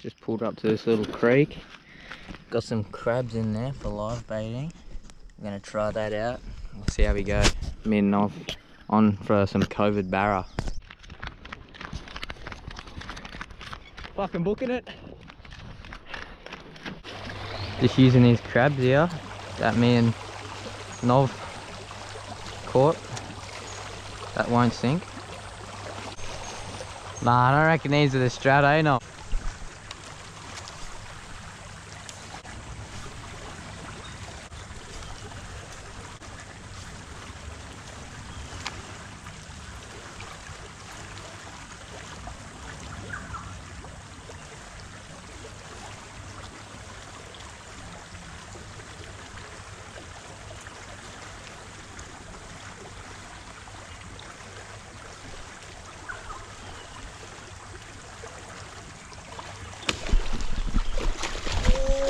Just pulled up to this little creek. Got some crabs in there for live baiting. I'm gonna try that out. We'll see how we go. Me and Nov on for some COVID barra. Fucking booking it. Just using these crabs here that me and Nov caught. That won't sink. Nah, I don't reckon these are the strat, eh? No.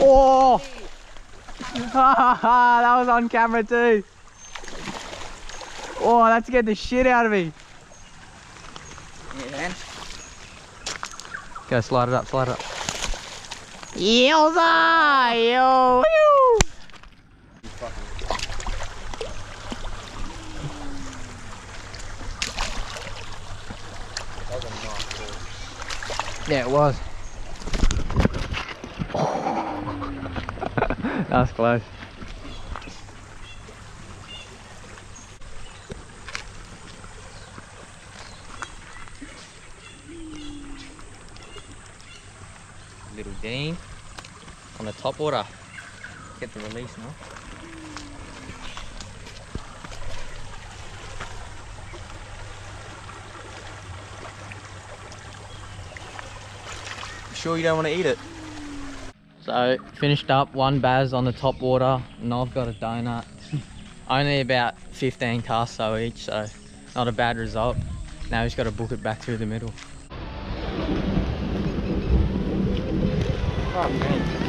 Oh! that was on camera too. Oh, that's getting the shit out of me. Yeah, man. Go, slide it up, slide it up. Yowza! Yo! Yeah, it was. That was close. Little Dean on the top water. Get the release now. Sure you don't want to eat it? So finished up one baz on the top water and I've got a donut. Only about 15 casts though each, so not a bad result. Now he's got to book it back through the middle. Oh.